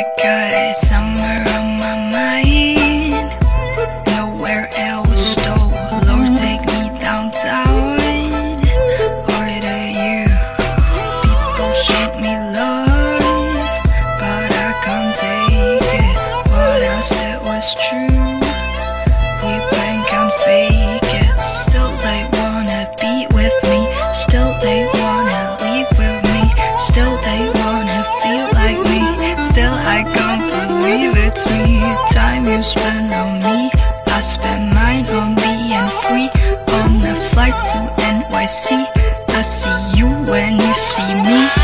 I got it somewhere on my mind. Nowhere else Lord take me Or to you. People me But I can't take it. What I said was true. Fake it. Still they wanna be with me. Still they wanna with me. Still they can't believe it's me Time you spend on me I spend mine on being free On a flight to NYC I see you when you see me